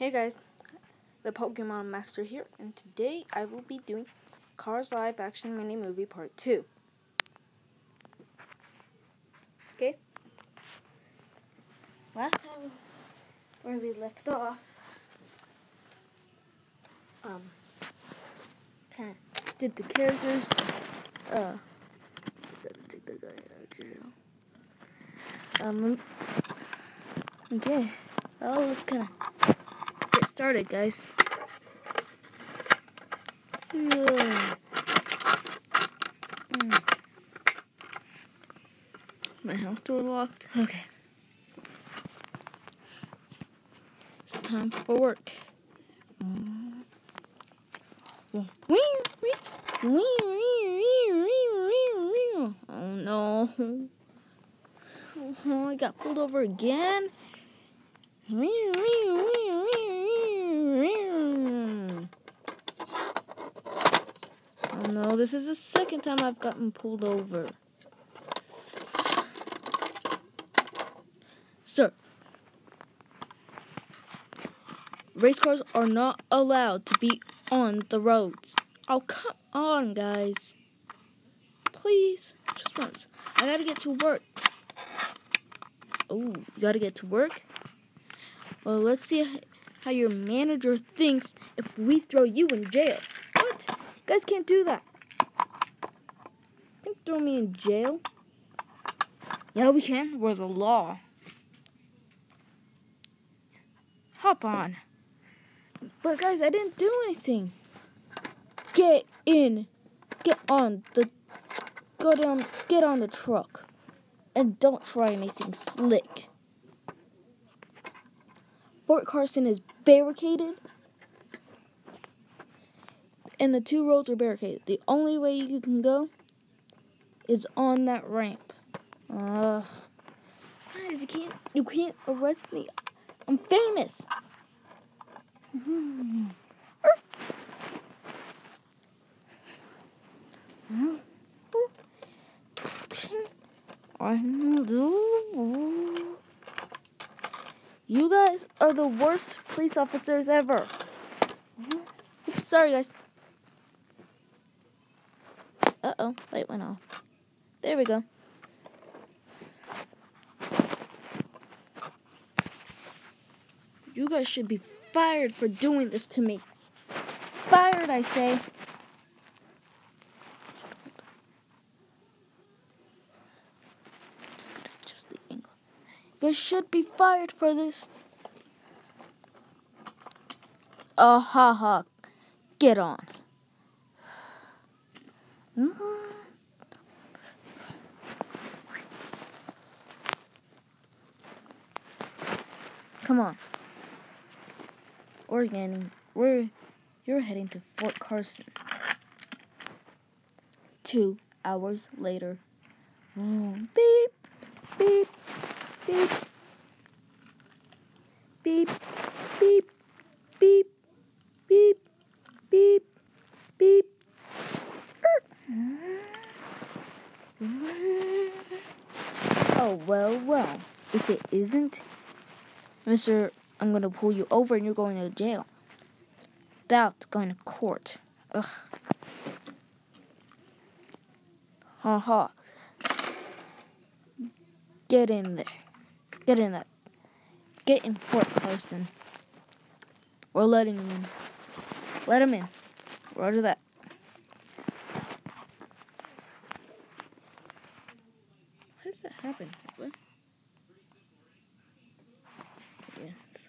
Hey guys, the Pokemon Master here, and today I will be doing Cars Live Action Mini Movie Part 2. Okay? Last time where we left off, um, kind of did the characters, uh. Um, okay, well, let's kind of started, guys. My house door locked. Okay. It's time for work. Oh no. Oh, I got pulled over again. Oh no, this is the second time I've gotten pulled over. Sir, race cars are not allowed to be on the roads. Oh, come on, guys. Please, just once. I gotta get to work. Oh, you gotta get to work? Well, let's see how your manager thinks if we throw you in jail. What? You guys can't do that. Don't throw me in jail. Yeah, we can. We're the law. Hop on. But guys, I didn't do anything. Get in. Get on the go down get on the truck. And don't try anything slick. Fort Carson is barricaded. And the two roads are barricaded. The only way you can go is on that ramp. Ugh. Guys, you can't you can't arrest me. I'm famous. Hmm. You guys are the worst police officers ever. Oops, sorry guys. Uh-oh, light went off. There we go. You guys should be fired for doing this to me. Fired, I say. Just the angle. You guys should be fired for this. Oh, ha ha. Get on. Mm-hmm. Come on. Getting, we're, you're heading to Fort Carson. Two hours later. Beep, beep, beep, beep, beep, beep, beep, beep. Well, well. If it isn't, Mr. I'm gonna pull you over and you're going to jail. That's going to court. Ugh. Ha ha. Get in there. Get in that. Get in Fort Carson. We're letting him in. Let him in. Roger that. How does that happen? What? Yes.